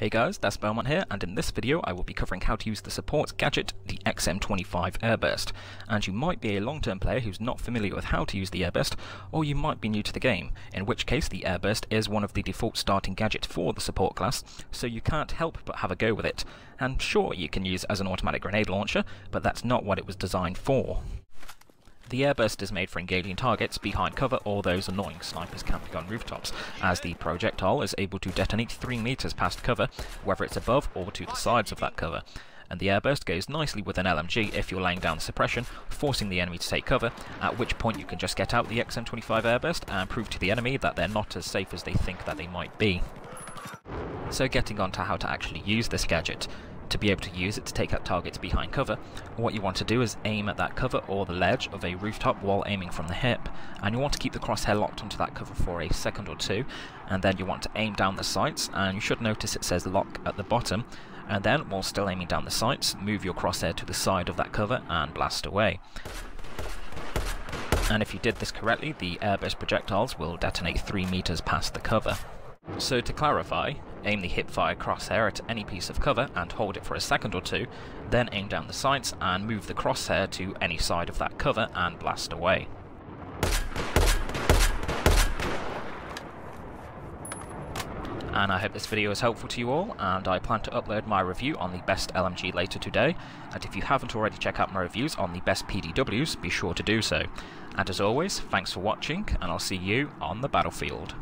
Hey guys, Das Belmont here, and in this video I will be covering how to use the support gadget, the XM25 Airburst. And you might be a long-term player who's not familiar with how to use the Airburst, or you might be new to the game, in which case the Airburst is one of the default starting gadgets for the support class, so you can't help but have a go with it. And sure, you can use as an automatic grenade launcher, but that's not what it was designed for. The airburst is made for engaging targets behind cover or those annoying snipers camping on rooftops, as the projectile is able to detonate 3 meters past cover, whether it's above or to the sides of that cover. And the airburst goes nicely with an LMG if you're laying down suppression, forcing the enemy to take cover, at which point you can just get out the XM25 airburst and prove to the enemy that they're not as safe as they think that they might be. So getting on to how to actually use this gadget to be able to use it to take out targets behind cover, what you want to do is aim at that cover or the ledge of a rooftop while aiming from the hip, and you want to keep the crosshair locked onto that cover for a second or two, and then you want to aim down the sights, and you should notice it says lock at the bottom, and then, while still aiming down the sights, move your crosshair to the side of that cover and blast away. And if you did this correctly, the airburst projectiles will detonate 3 meters past the cover. So to clarify, aim the hipfire crosshair at any piece of cover and hold it for a second or two, then aim down the sights and move the crosshair to any side of that cover and blast away. And I hope this video is helpful to you all, and I plan to upload my review on the best LMG later today, and if you haven't already checked out my reviews on the best PDWs, be sure to do so. And as always, thanks for watching, and I'll see you on the battlefield.